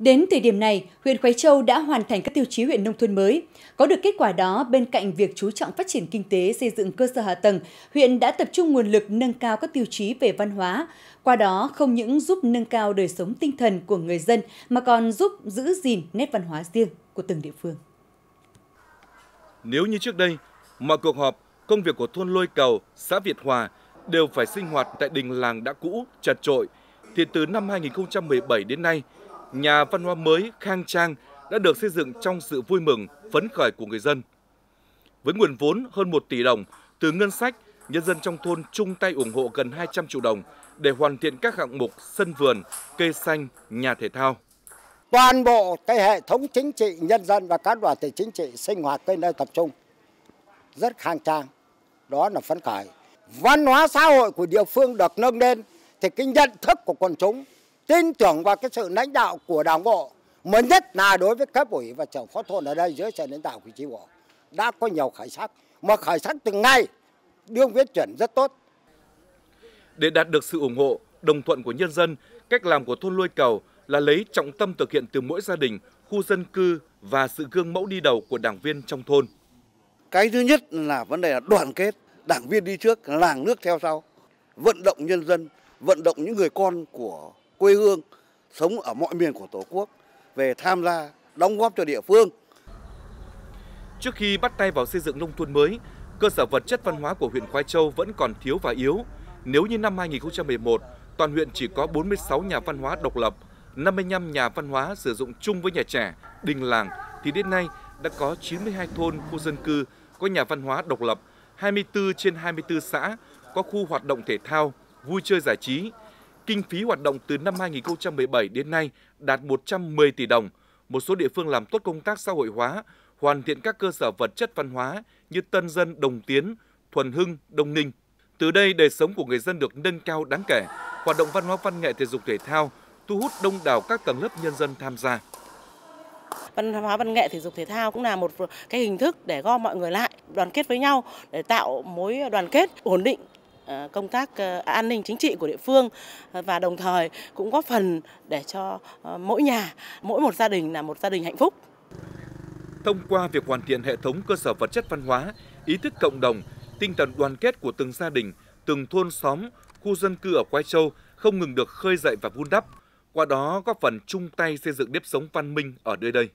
Đến thời điểm này, huyện Khói Châu đã hoàn thành các tiêu chí huyện nông thôn mới. Có được kết quả đó, bên cạnh việc chú trọng phát triển kinh tế, xây dựng cơ sở hạ tầng, huyện đã tập trung nguồn lực nâng cao các tiêu chí về văn hóa. Qua đó, không những giúp nâng cao đời sống tinh thần của người dân, mà còn giúp giữ gìn nét văn hóa riêng của từng địa phương. Nếu như trước đây, mọi cuộc họp, công việc của thôn Lôi Cầu, xã Việt Hòa đều phải sinh hoạt tại đình làng đã cũ, chật trội, thì từ năm 2017 đến nay, nhà văn hóa mới khang trang đã được xây dựng trong sự vui mừng, phấn khởi của người dân. Với nguồn vốn hơn 1 tỷ đồng từ ngân sách, nhân dân trong thôn chung tay ủng hộ gần 200 triệu đồng để hoàn thiện các hạng mục sân vườn, cây xanh, nhà thể thao. Toàn bộ cái hệ thống chính trị, nhân dân và các đoàn thể chính trị sinh hoạt tới nơi tập trung rất khang trang. Đó là phấn khởi. Văn hóa xã hội của địa phương được nâng lên thì cái nhận thức của quần chúng tin tưởng vào cái sự lãnh đạo của đảng bộ mới nhất là đối với cấp ủy và trưởng phó thôn ở đây dưới sự lãnh đạo của chi bộ đã có nhiều khởi sắc. Mà khởi sắc từng ngày đương viết chuyển rất tốt. Để đạt được sự ủng hộ đồng thuận của nhân dân cách làm của thôn lôi cầu là lấy trọng tâm thực hiện từ mỗi gia đình khu dân cư và sự gương mẫu đi đầu của đảng viên trong thôn. Cái thứ nhất là vấn đề là đoàn kết đảng viên đi trước làng nước theo sau. Vận động nhân dân vận động những người con của quê hương sống ở mọi miền của Tổ quốc về tham gia đóng góp cho địa phương. Trước khi bắt tay vào xây dựng nông thôn mới, cơ sở vật chất văn hóa của huyện Khoai Châu vẫn còn thiếu và yếu. Nếu như năm 2011, toàn huyện chỉ có 46 nhà văn hóa độc lập, 55 nhà văn hóa sử dụng chung với nhà trẻ, đình làng, thì đến nay đã có 92 thôn, khu dân cư có nhà văn hóa độc lập, 24 trên 24 xã có khu hoạt động thể thao, vui chơi giải trí, Kinh phí hoạt động từ năm 2017 đến nay đạt 110 tỷ đồng. Một số địa phương làm tốt công tác xã hội hóa, hoàn thiện các cơ sở vật chất văn hóa như Tân Dân, Đồng Tiến, Thuần Hưng, Đông Ninh. Từ đây, đời sống của người dân được nâng cao đáng kể. Hoạt động văn hóa văn nghệ thể dục thể thao thu hút đông đảo các tầng lớp nhân dân tham gia văn hóa văn nghệ thể dục thể thao cũng là một cái hình thức để gom mọi người lại đoàn kết với nhau để tạo mối đoàn kết ổn định Ờ, công tác ờ, an ninh chính trị của địa phương ờ, và đồng thời cũng góp phần để cho mỗi nhà, mỗi một gia đình là một gia đình hạnh phúc. Thông qua việc hoàn thiện hệ thống cơ sở vật chất văn hóa, ý thức cộng đồng, tinh thần đoàn kết của từng gia đình, từng thôn xóm, khu dân cư ở Quai Châu không ngừng được khơi dậy và vun đắp, qua đó góp phần chung tay xây dựng nếp sống văn minh ở nơi đây.